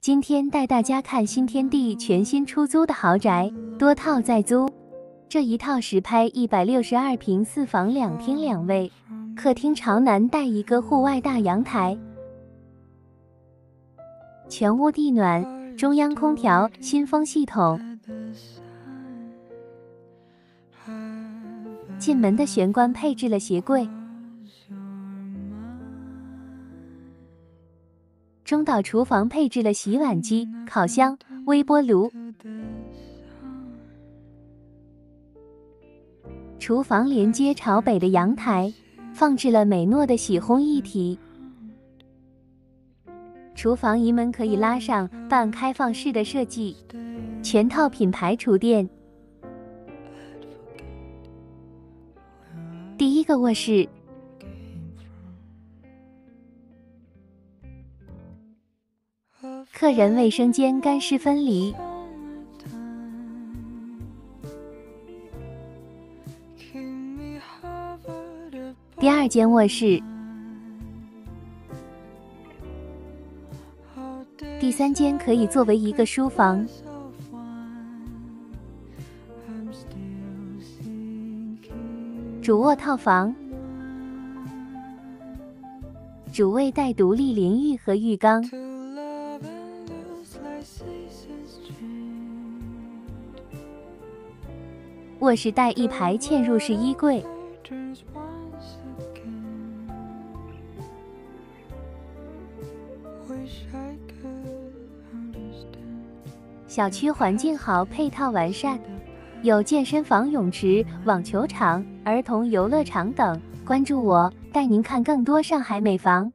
今天带大家看新天地全新出租的豪宅，多套在租。这一套实拍一百六十二平四房两厅两卫，客厅朝南带一个户外大阳台，全屋地暖，中央空调，新风系统。进门的玄关配置了鞋柜。中岛厨房配置了洗碗机、烤箱、微波炉。厨房连接朝北的阳台，放置了美诺的洗烘一体。厨房移门可以拉上半开放式的设计，全套品牌厨电。第一个卧室。客人卫生间干湿分离。第二间卧室。第三间可以作为一个书房。主卧套房。主卫带独立淋浴和浴缸。卧室带一排嵌入式衣柜，小区环境好，配套完善，有健身房、泳池、网球场、儿童游乐场等。关注我，带您看更多上海美房。